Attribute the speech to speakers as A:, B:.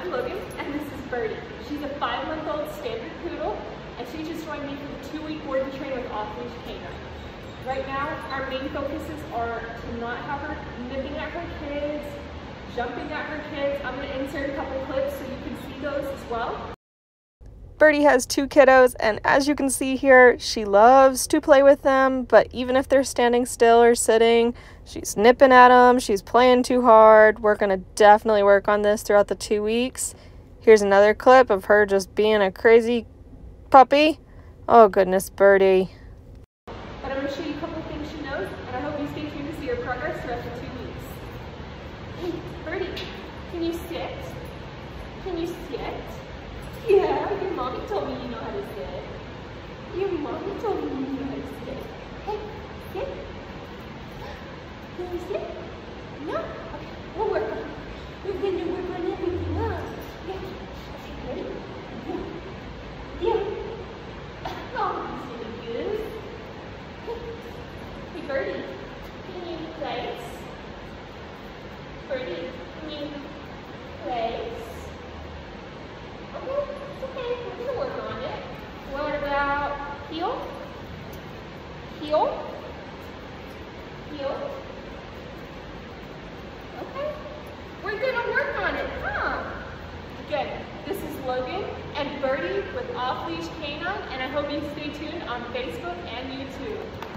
A: I'm Logan, and this is Birdie. She's a five-month-old standard poodle, and she just joined me for the two-week board and train with Off-Leash K9. Right now, our main focuses are to not have her nipping at her kids, jumping at her kids. I'm going to insert a couple clips so you can see those as well.
B: Birdie has two kiddos, and as you can see here, she loves to play with them, but even if they're standing still or sitting, she's nipping at them, she's playing too hard. We're to definitely work on this throughout the two weeks. Here's another clip of her just being a crazy puppy. Oh, goodness, Birdie.
A: But I'm to show you a couple things she knows, and I hope you stay tuned to see her progress throughout the two weeks. Hey, Birdie, can you sit? Can you sit? Yeah, your mommy told me you know how to sit. Your mommy told me you know how to sit. Hey, sit. Can you sit? No? Okay, we'll work on it. We're going to work on everything, huh? Yeah. Okay, ready? Yeah. Yeah. Oh, silly goose. Hey, Birdie, can you place? Birdie, can you place? Okay, it's okay. We're gonna work on it. What about heel? Heel? Heel? Okay. We're gonna work on it, huh? Again, this is Logan and Birdie with Off Leash K9, and I hope you stay tuned on Facebook and YouTube.